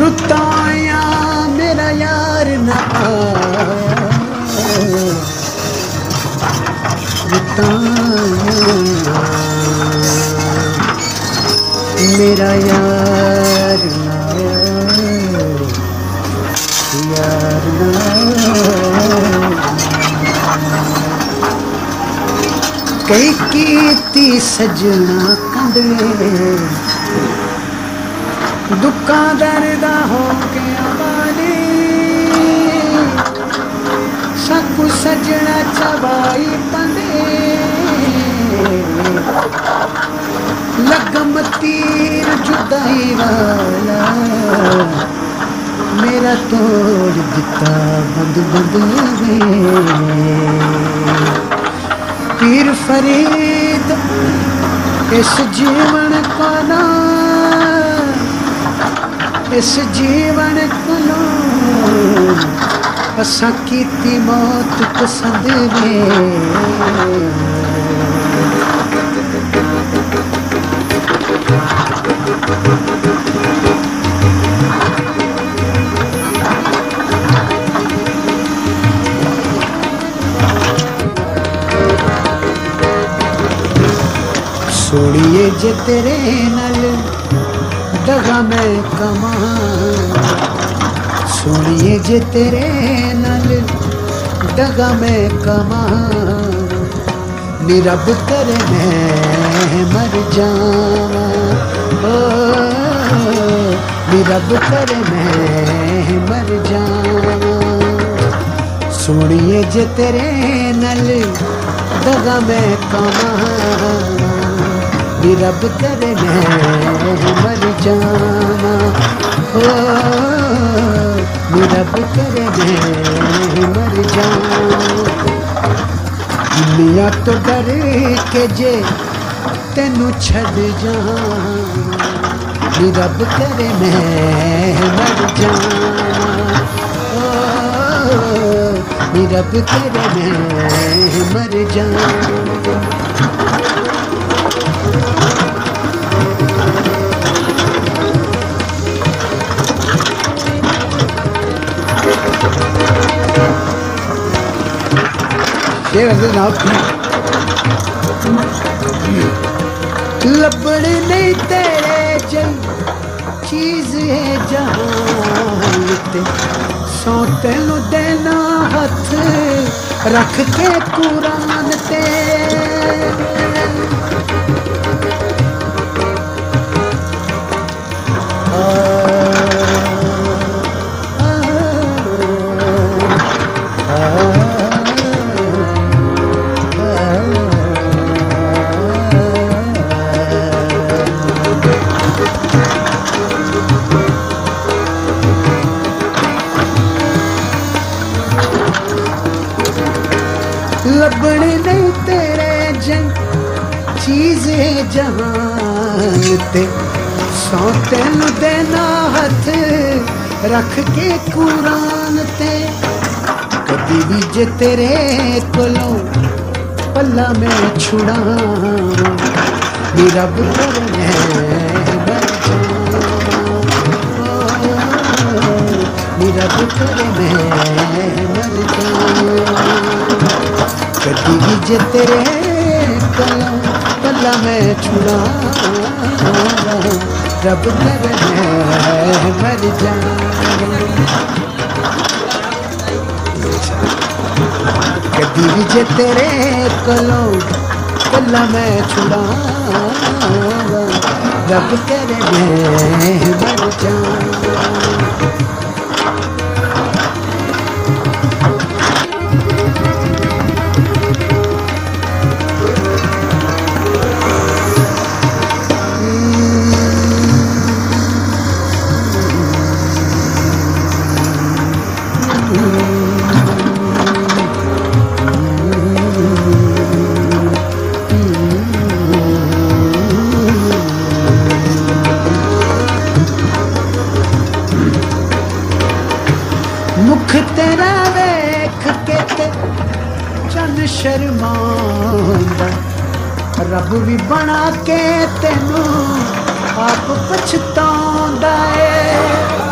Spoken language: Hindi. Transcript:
रुताया मेरा यार ना रुताया मेरा यार ना यार ना कई कीती सजना कंदे दुखा दर्दा हो के अबानी सकु सजना चबाई पंदे लगम तीर जुदाई वाला। मेरा तोड़ दिता बंद बंद रे पीर फरीद, इस जीवन का ना इस जीवन कोलों असा कीती मौत पसंद ने। सोड़िए जे तेरे नल डगा में कमा। सुनिए जे तेरे नल डगा में कमा। निरब कर मैं मर जा निरब कर मैं मर जा सुनिए जे तेरे नल डगा में कमा। भी रब करे मर जाना। हो रब करे मर दुनिया तो डर के जे तेनू छड़ जा रब करे मर भी रब करे मर जाना। लबड़ नहीं तेरे जल, चीज़ है जहान ते सौ तेन देना हथ रख के कुरान ते लबड़े नहीं तेरे जंग, चीज़ है जहान ते। सौ तेन देना हथ रख के कुरान ते। कदी भी जे तेरे कोलों पल्ला में छुड़ा रब करने भी तेरे कलम पल्ला में छुड़ा रब कर मर जा। कदी भी जे तेरे कलो पल्ला में छुड़ा रब कर मर जा। ਸ਼ਰਮਾਉਂਦਾ। ਰੱਬ ਵੀ ਬਣਾ ਕੇ ਤੈਨੂੰ ਆਪ ਪਛਤਾਉਂਦਾ ਏ।